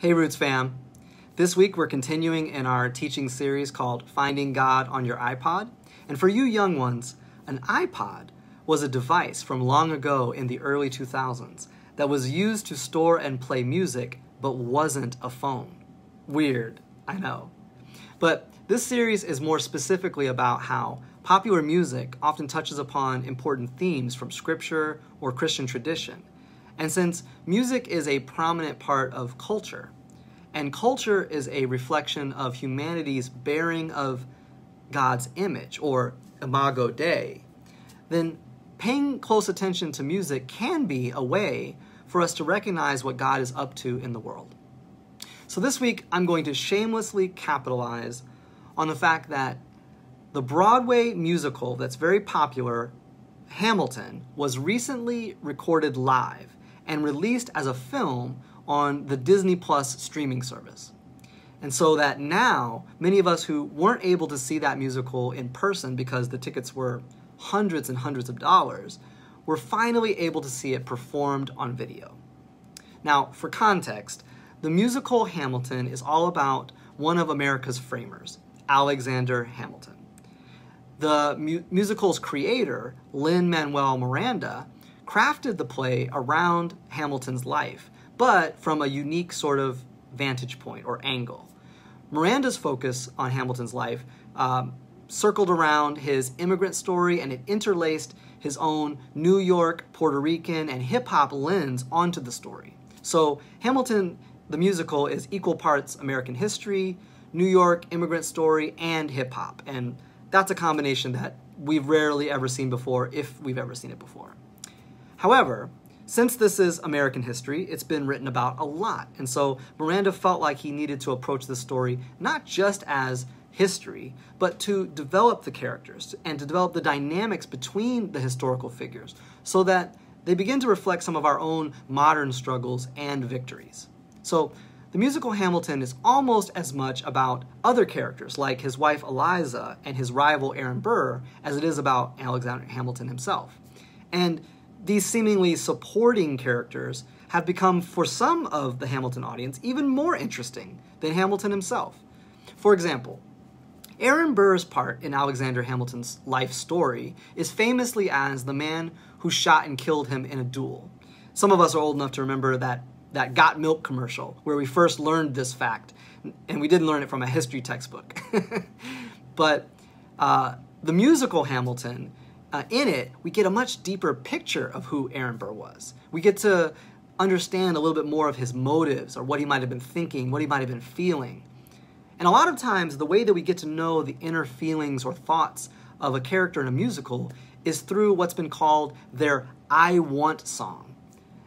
Hey, Roots fam. This week we're continuing in our teaching series called Finding God on Your iPod. And for you young ones, an iPod was a device from long ago in the early 2000s that was used to store and play music but wasn't a phone. Weird, I know. But this series is more specifically about how popular music often touches upon important themes from scripture or Christian tradition. And since music is a prominent part of culture, and culture is a reflection of humanity's bearing of God's image, or imago Dei, then paying close attention to music can be a way for us to recognize what God is up to in the world. So this week, I'm going to shamelessly capitalize on the fact that the Broadway musical that's very popular, Hamilton, was recently recorded live and released as a film on the Disney Plus streaming service. And so that now, many of us who weren't able to see that musical in person because the tickets were hundreds and hundreds of dollars, were finally able to see it performed on video. Now, for context, the musical Hamilton is all about one of America's framers, Alexander Hamilton. The mu- musical's creator, Lin Manuel Miranda, crafted the play around Hamilton's life, but from a unique sort of vantage point or angle. Miranda's focus on Hamilton's life um, circled around his immigrant story and it interlaced his own New York, Puerto Rican, and hip hop lens onto the story. So, Hamilton, the musical, is equal parts American history, New York immigrant story, and hip hop. And that's a combination that we've rarely ever seen before, if we've ever seen it before. However, since this is American history, it's been written about a lot. And so Miranda felt like he needed to approach this story not just as history, but to develop the characters and to develop the dynamics between the historical figures so that they begin to reflect some of our own modern struggles and victories. So the musical Hamilton is almost as much about other characters like his wife Eliza and his rival Aaron Burr as it is about Alexander Hamilton himself. And these seemingly supporting characters have become, for some of the Hamilton audience, even more interesting than Hamilton himself. For example, Aaron Burr's part in Alexander Hamilton's life story is famously as the man who shot and killed him in a duel. Some of us are old enough to remember that, that Got Milk commercial where we first learned this fact, and we didn't learn it from a history textbook. but uh, the musical Hamilton uh, in it, we get a much deeper picture of who Aaron Burr was. We get to understand a little bit more of his motives or what he might have been thinking, what he might have been feeling. And a lot of times, the way that we get to know the inner feelings or thoughts of a character in a musical is through what's been called their I Want song.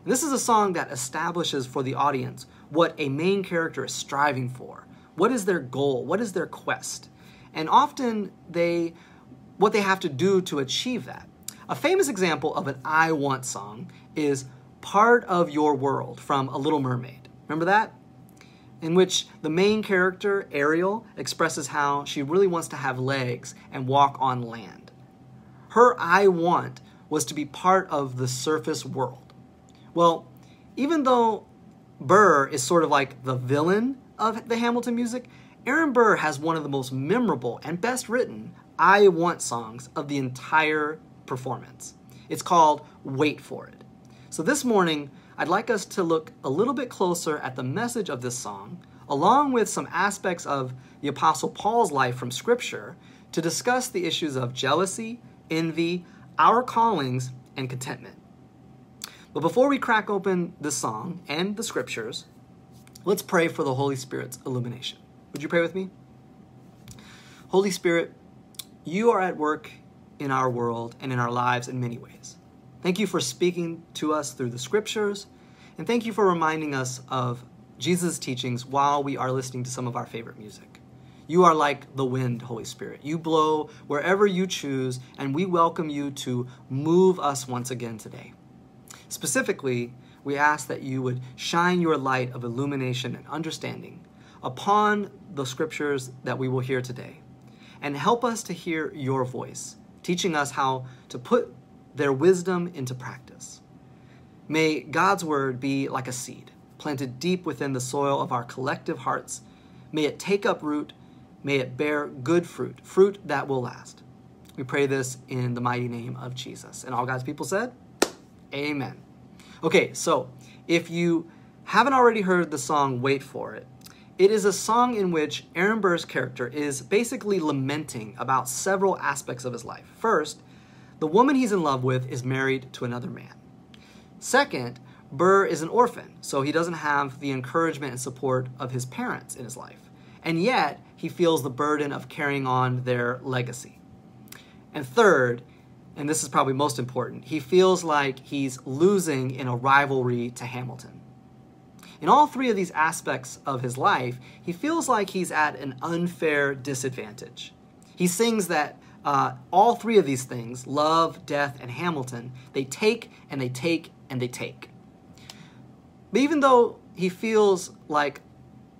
And this is a song that establishes for the audience what a main character is striving for. What is their goal? What is their quest? And often they what they have to do to achieve that. A famous example of an I Want song is Part of Your World from A Little Mermaid. Remember that? In which the main character, Ariel, expresses how she really wants to have legs and walk on land. Her I want was to be part of the surface world. Well, even though Burr is sort of like the villain of the Hamilton music, Aaron Burr has one of the most memorable and best written I Want songs of the entire performance. It's called Wait for It. So this morning, I'd like us to look a little bit closer at the message of this song, along with some aspects of the Apostle Paul's life from Scripture, to discuss the issues of jealousy, envy, our callings, and contentment. But before we crack open the song and the Scriptures, let's pray for the Holy Spirit's illumination. Would you pray with me? Holy Spirit, you are at work in our world and in our lives in many ways. Thank you for speaking to us through the scriptures, and thank you for reminding us of Jesus' teachings while we are listening to some of our favorite music. You are like the wind, Holy Spirit. You blow wherever you choose, and we welcome you to move us once again today. Specifically, we ask that you would shine your light of illumination and understanding upon the scriptures that we will hear today and help us to hear your voice, teaching us how to put their wisdom into practice. May God's word be like a seed planted deep within the soil of our collective hearts. May it take up root. May it bear good fruit, fruit that will last. We pray this in the mighty name of Jesus. And all God's people said, Amen. Okay, so if you haven't already heard the song Wait For It, it is a song in which Aaron Burr's character is basically lamenting about several aspects of his life. First, the woman he's in love with is married to another man. Second, Burr is an orphan, so he doesn't have the encouragement and support of his parents in his life. And yet, he feels the burden of carrying on their legacy. And third, and this is probably most important, he feels like he's losing in a rivalry to Hamilton. In all three of these aspects of his life, he feels like he's at an unfair disadvantage. He sings that uh, all three of these things love, death, and Hamilton they take and they take and they take. But even though he feels like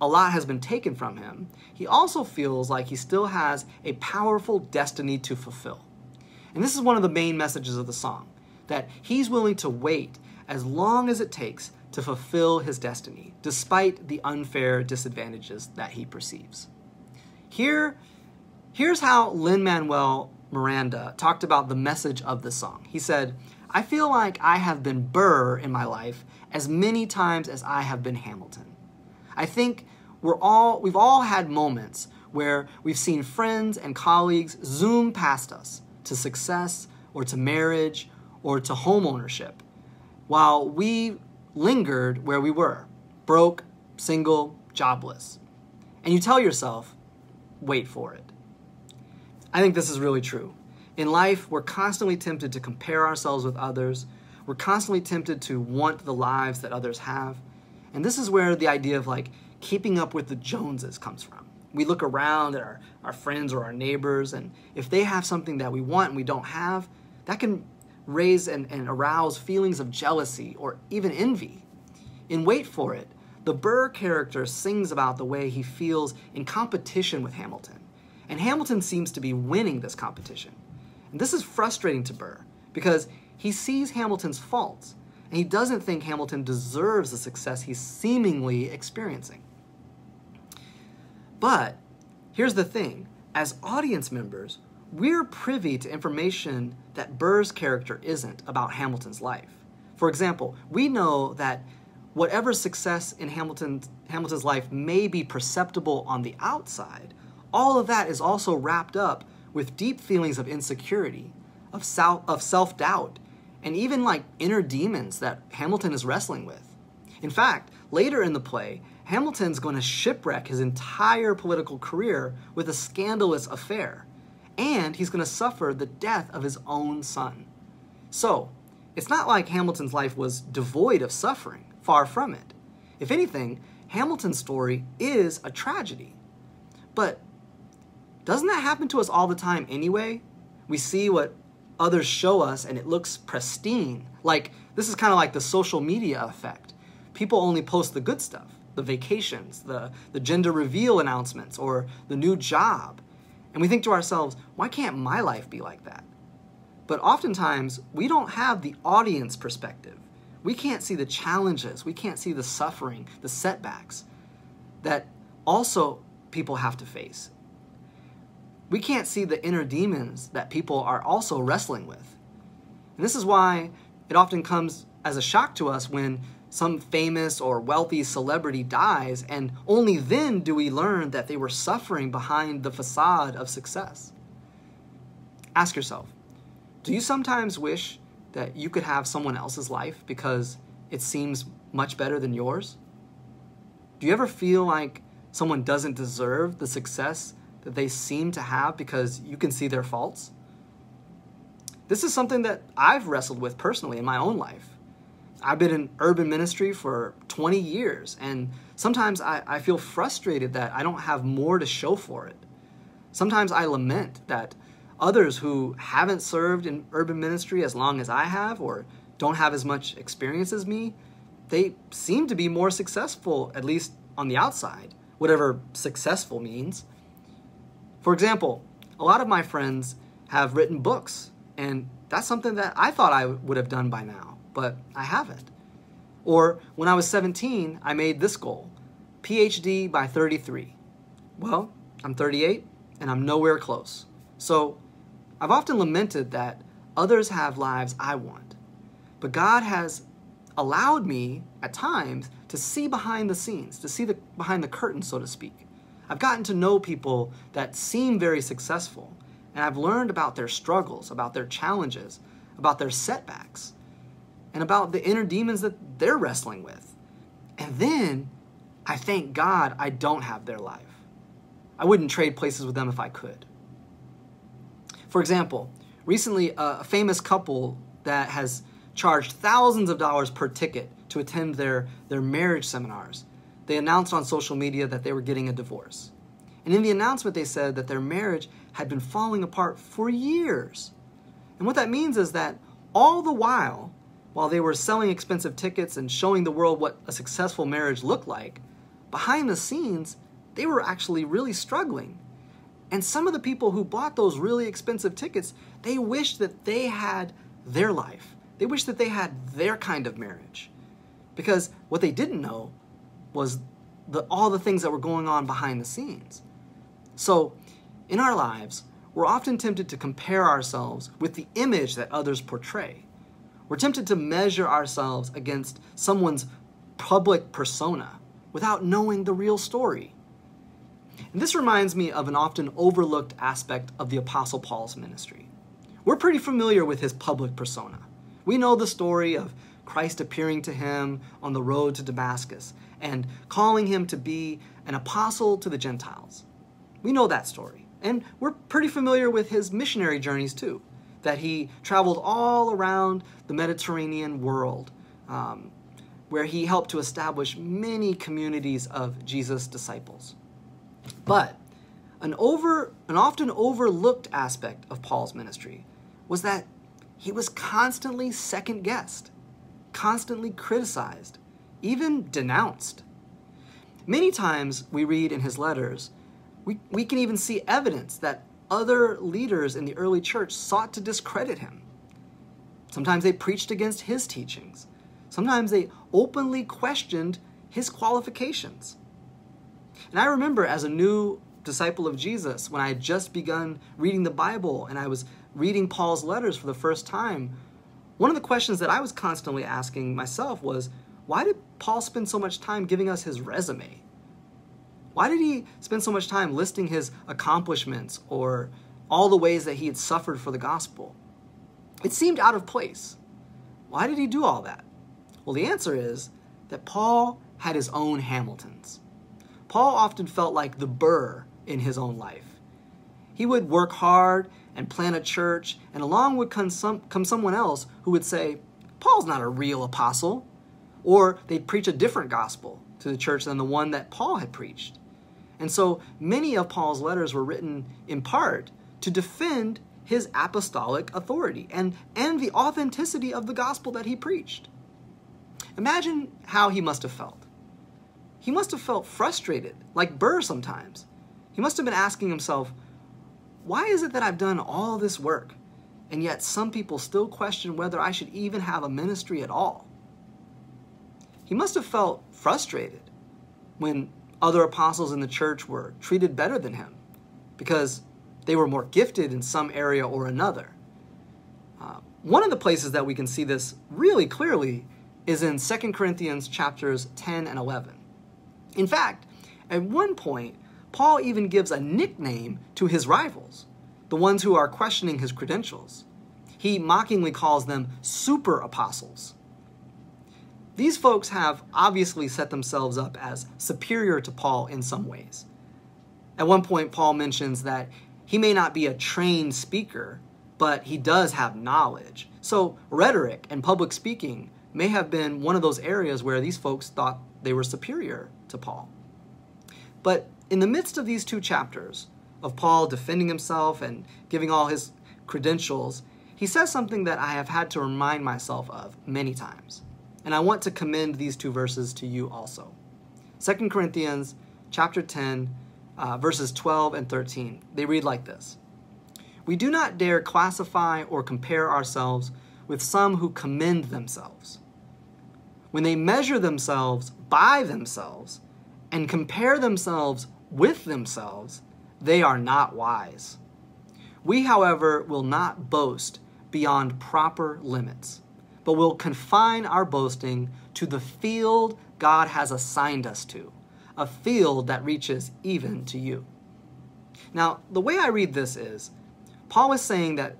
a lot has been taken from him, he also feels like he still has a powerful destiny to fulfill. And this is one of the main messages of the song that he's willing to wait as long as it takes to fulfill his destiny, despite the unfair disadvantages that he perceives. Here, here's how Lin Manuel Miranda talked about the message of the song. He said, I feel like I have been Burr in my life as many times as I have been Hamilton. I think we're all we've all had moments where we've seen friends and colleagues zoom past us to success or to marriage or to home ownership while we lingered where we were broke, single, jobless. And you tell yourself, wait for it. I think this is really true. In life, we're constantly tempted to compare ourselves with others. We're constantly tempted to want the lives that others have. And this is where the idea of like keeping up with the Joneses comes from. We look around at our, our friends or our neighbors, and if they have something that we want and we don't have, that can raise and, and arouse feelings of jealousy or even envy. In Wait For It, the Burr character sings about the way he feels in competition with Hamilton. And Hamilton seems to be winning this competition. And this is frustrating to Burr because he sees Hamilton's faults and he doesn't think Hamilton deserves the success he's seemingly experiencing. But here's the thing as audience members, we're privy to information that Burr's character isn't about Hamilton's life. For example, we know that whatever success in Hamilton's, Hamilton's life may be perceptible on the outside, all of that is also wrapped up with deep feelings of insecurity, of, self, of self-doubt, and even like inner demons that Hamilton is wrestling with. In fact, later in the play, Hamilton's going to shipwreck his entire political career with a scandalous affair, and he's going to suffer the death of his own son. So, it's not like Hamilton's life was devoid of suffering, far from it. If anything, Hamilton's story is a tragedy. But doesn't that happen to us all the time anyway? We see what others show us and it looks pristine. Like, this is kind of like the social media effect. People only post the good stuff the vacations, the, the gender reveal announcements, or the new job. And we think to ourselves, why can't my life be like that? But oftentimes, we don't have the audience perspective. We can't see the challenges, we can't see the suffering, the setbacks that also people have to face. We can't see the inner demons that people are also wrestling with. And this is why it often comes as a shock to us when some famous or wealthy celebrity dies, and only then do we learn that they were suffering behind the facade of success. Ask yourself do you sometimes wish that you could have someone else's life because it seems much better than yours? Do you ever feel like someone doesn't deserve the success that they seem to have because you can see their faults? This is something that I've wrestled with personally in my own life. I've been in urban ministry for 20 years, and sometimes I, I feel frustrated that I don't have more to show for it. Sometimes I lament that others who haven't served in urban ministry as long as I have or don't have as much experience as me, they seem to be more successful, at least on the outside, whatever successful means. For example, a lot of my friends have written books, and that's something that I thought I would have done by now but I haven't. Or when I was 17, I made this goal PhD by 33. Well, I'm 38 and I'm nowhere close. So I've often lamented that others have lives I want. But God has allowed me at times to see behind the scenes, to see the behind the curtain, so to speak. I've gotten to know people that seem very successful, and I've learned about their struggles, about their challenges, about their setbacks, and about the inner demons that they're wrestling with. And then I thank God I don't have their life. I wouldn't trade places with them if I could. For example, recently a famous couple that has charged thousands of dollars per ticket to attend their, their marriage seminars. They announced on social media that they were getting a divorce. And in the announcement, they said that their marriage had been falling apart for years. And what that means is that all the while, while they were selling expensive tickets and showing the world what a successful marriage looked like, behind the scenes, they were actually really struggling. And some of the people who bought those really expensive tickets, they wished that they had their life. They wished that they had their kind of marriage. Because what they didn't know was the, all the things that were going on behind the scenes. So, in our lives, we're often tempted to compare ourselves with the image that others portray. We're tempted to measure ourselves against someone's public persona without knowing the real story. And this reminds me of an often overlooked aspect of the Apostle Paul's ministry. We're pretty familiar with his public persona. We know the story of Christ appearing to him on the road to Damascus and calling him to be an apostle to the Gentiles. We know that story. And we're pretty familiar with his missionary journeys too, that he traveled all around the Mediterranean world, um, where he helped to establish many communities of Jesus' disciples. But an over an often overlooked aspect of Paul's ministry was that he was constantly second guessed, constantly criticized, even denounced. Many times we read in his letters, we, we can even see evidence that other leaders in the early church sought to discredit him. Sometimes they preached against his teachings. Sometimes they openly questioned his qualifications. And I remember as a new disciple of Jesus, when I had just begun reading the Bible and I was reading Paul's letters for the first time, one of the questions that I was constantly asking myself was why did Paul spend so much time giving us his resume? Why did he spend so much time listing his accomplishments or all the ways that he had suffered for the gospel? It seemed out of place. Why did he do all that? Well, the answer is that Paul had his own Hamiltons. Paul often felt like the Burr in his own life. He would work hard and plant a church, and along would come, some, come someone else who would say, Paul's not a real apostle. Or they'd preach a different gospel to the church than the one that Paul had preached. And so many of Paul's letters were written in part to defend his apostolic authority and, and the authenticity of the gospel that he preached. Imagine how he must have felt. He must have felt frustrated, like Burr sometimes. He must have been asking himself, why is it that I've done all this work, and yet some people still question whether I should even have a ministry at all? He must have felt frustrated when other apostles in the church were treated better than him because they were more gifted in some area or another. Uh, one of the places that we can see this really clearly is in 2 Corinthians chapters 10 and 11. In fact, at one point, Paul even gives a nickname to his rivals, the ones who are questioning his credentials. He mockingly calls them super apostles. These folks have obviously set themselves up as superior to Paul in some ways. At one point, Paul mentions that he may not be a trained speaker, but he does have knowledge. So, rhetoric and public speaking may have been one of those areas where these folks thought they were superior to Paul. But in the midst of these two chapters of Paul defending himself and giving all his credentials, he says something that I have had to remind myself of many times. And I want to commend these two verses to you also. 2 Corinthians chapter 10, uh, verses 12 and 13. They read like this We do not dare classify or compare ourselves with some who commend themselves. when they measure themselves by themselves and compare themselves with themselves, they are not wise. We, however, will not boast beyond proper limits, but we'll confine our boasting to the field God has assigned us to, a field that reaches even to you. Now, the way I read this is Paul is saying that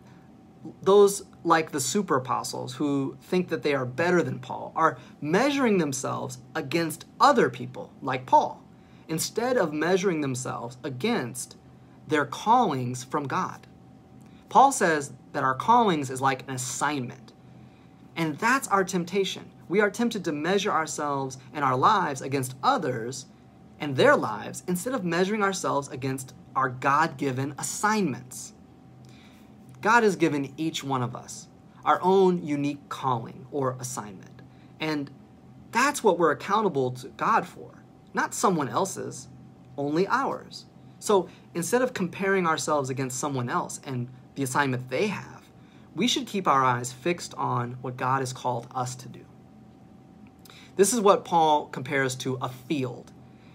those like the super apostles who think that they are better than Paul are measuring themselves against other people like Paul instead of measuring themselves against their callings from God. Paul says that our callings is like an assignment. And that's our temptation. We are tempted to measure ourselves and our lives against others and their lives instead of measuring ourselves against our God given assignments. God has given each one of us our own unique calling or assignment. And that's what we're accountable to God for, not someone else's, only ours. So instead of comparing ourselves against someone else and the assignment they have, we should keep our eyes fixed on what God has called us to do. This is what Paul compares to a field.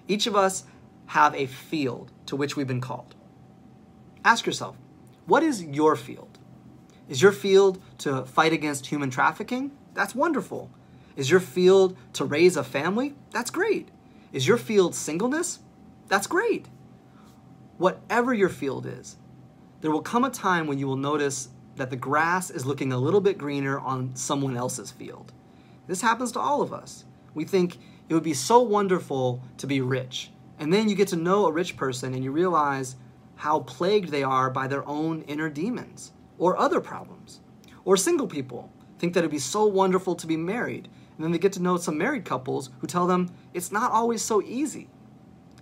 Each of us have a field to which we've been called. Ask yourself, what is your field? Is your field to fight against human trafficking? That's wonderful. Is your field to raise a family? That's great. Is your field singleness? That's great. Whatever your field is, there will come a time when you will notice that the grass is looking a little bit greener on someone else's field. This happens to all of us. We think it would be so wonderful to be rich. And then you get to know a rich person and you realize how plagued they are by their own inner demons or other problems. Or single people think that it'd be so wonderful to be married. And then they get to know some married couples who tell them it's not always so easy.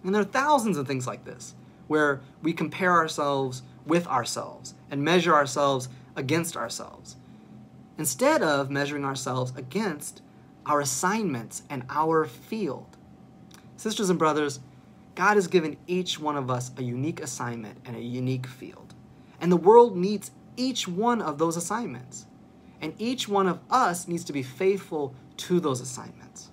And there are thousands of things like this where we compare ourselves with ourselves and measure ourselves against ourselves instead of measuring ourselves against our assignments and our field. Sisters and brothers, God has given each one of us a unique assignment and a unique field. And the world needs each one of those assignments. And each one of us needs to be faithful to those assignments.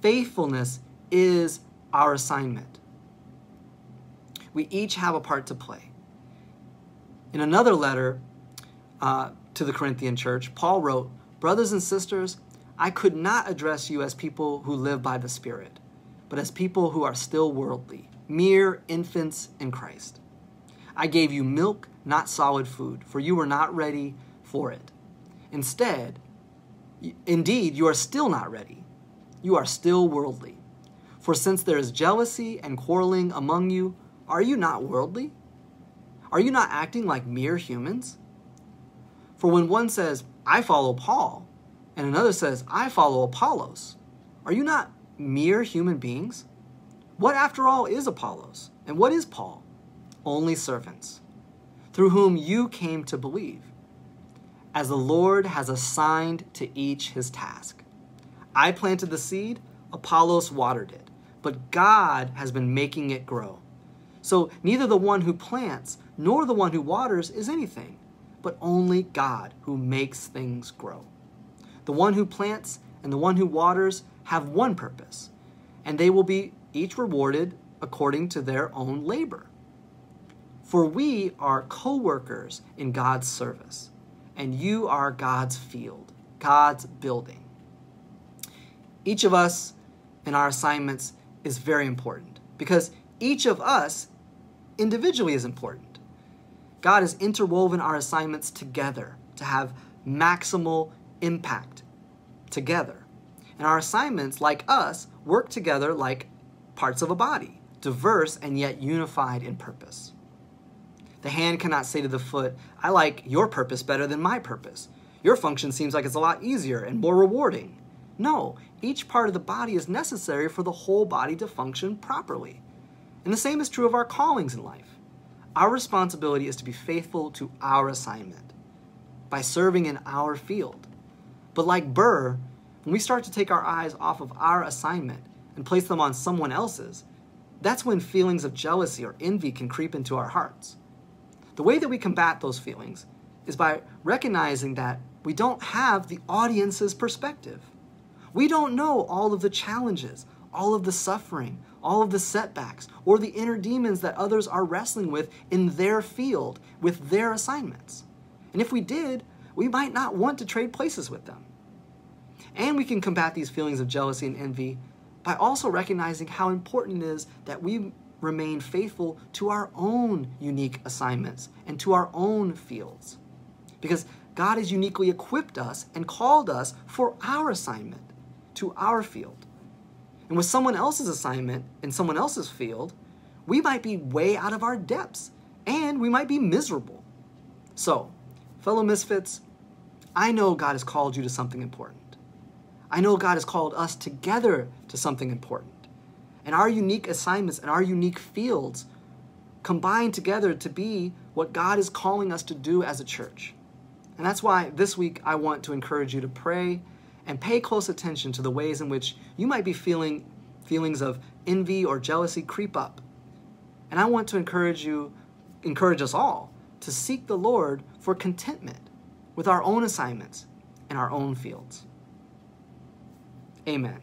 Faithfulness is our assignment. We each have a part to play. In another letter uh, to the Corinthian church, Paul wrote, Brothers and sisters, I could not address you as people who live by the Spirit, but as people who are still worldly, mere infants in Christ. I gave you milk, not solid food, for you were not ready for it. Instead, indeed, you are still not ready. You are still worldly. For since there is jealousy and quarreling among you, are you not worldly? Are you not acting like mere humans? For when one says, I follow Paul, and another says, I follow Apollos, are you not mere human beings? What, after all, is Apollos? And what is Paul? Only servants, through whom you came to believe, as the Lord has assigned to each his task. I planted the seed, Apollos watered it, but God has been making it grow. So neither the one who plants nor the one who waters is anything, but only God who makes things grow. The one who plants and the one who waters have one purpose, and they will be each rewarded according to their own labor. For we are co workers in God's service, and you are God's field, God's building. Each of us in our assignments is very important because each of us individually is important. God has interwoven our assignments together to have maximal impact together. And our assignments, like us, work together like parts of a body, diverse and yet unified in purpose. The hand cannot say to the foot, I like your purpose better than my purpose. Your function seems like it's a lot easier and more rewarding. No, each part of the body is necessary for the whole body to function properly. And the same is true of our callings in life. Our responsibility is to be faithful to our assignment by serving in our field. But like Burr, when we start to take our eyes off of our assignment and place them on someone else's, that's when feelings of jealousy or envy can creep into our hearts. The way that we combat those feelings is by recognizing that we don't have the audience's perspective. We don't know all of the challenges, all of the suffering, all of the setbacks, or the inner demons that others are wrestling with in their field with their assignments. And if we did, we might not want to trade places with them. And we can combat these feelings of jealousy and envy by also recognizing how important it is that we remain faithful to our own unique assignments and to our own fields. Because God has uniquely equipped us and called us for our assignment, to our field. And with someone else's assignment in someone else's field, we might be way out of our depths and we might be miserable. So, fellow misfits, I know God has called you to something important. I know God has called us together to something important. And our unique assignments and our unique fields combine together to be what God is calling us to do as a church. And that's why this week I want to encourage you to pray and pay close attention to the ways in which you might be feeling feelings of envy or jealousy creep up. And I want to encourage you, encourage us all to seek the Lord for contentment with our own assignments and our own fields. Amen.